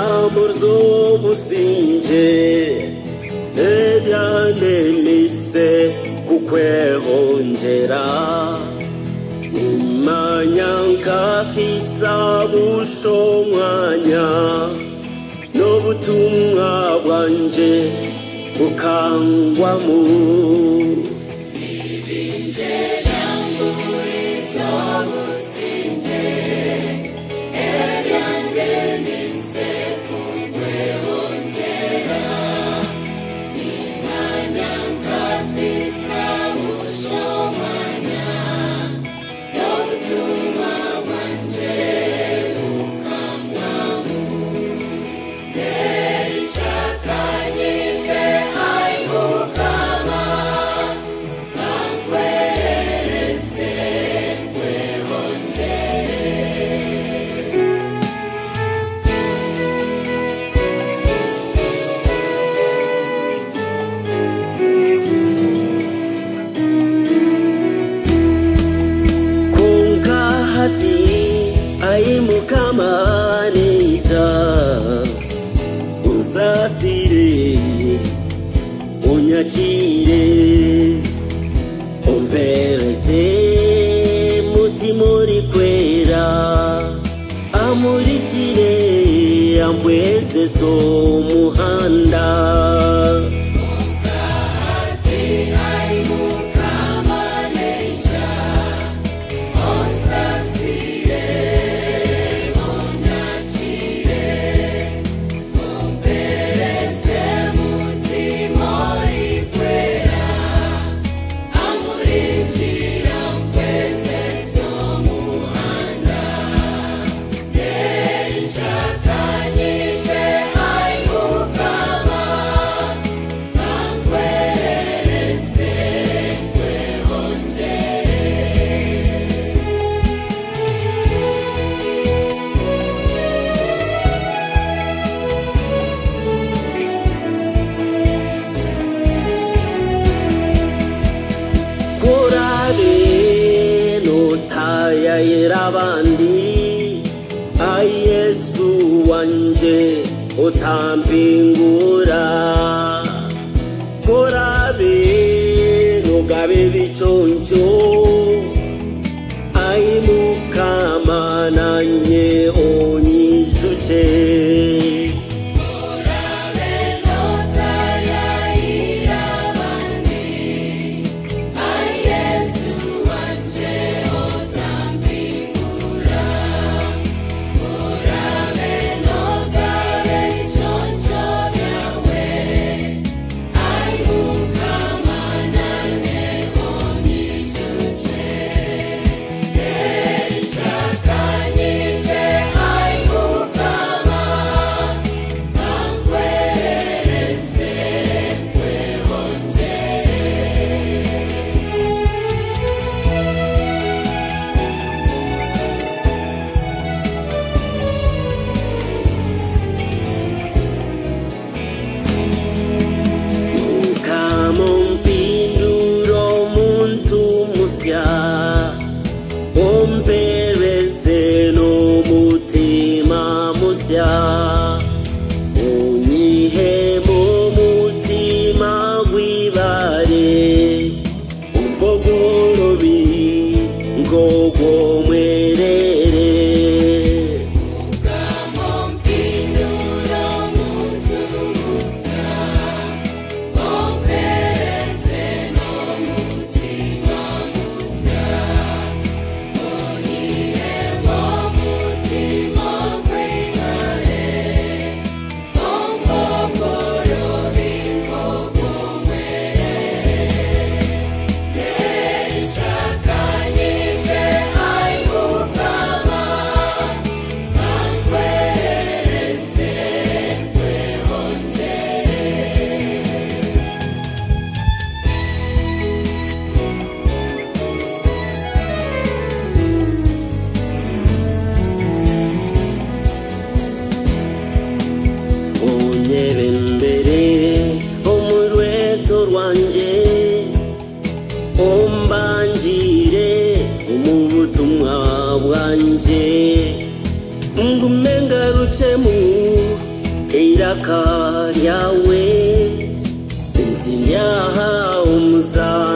yağmur zomuz ince Nedyane lise kukwe honjera Imanyanka fisa nobutunga Nobutumwa ukangwa bukangwamu kasire onyachire ombereze mutimuri kwera amurichire ambweze so muhanda yayera abandi ayesu wanje utampingura korabe nugabe biconco ayimukamananye o oh. Go gomwe ishyaka ryawe inzu yahawe umuzamu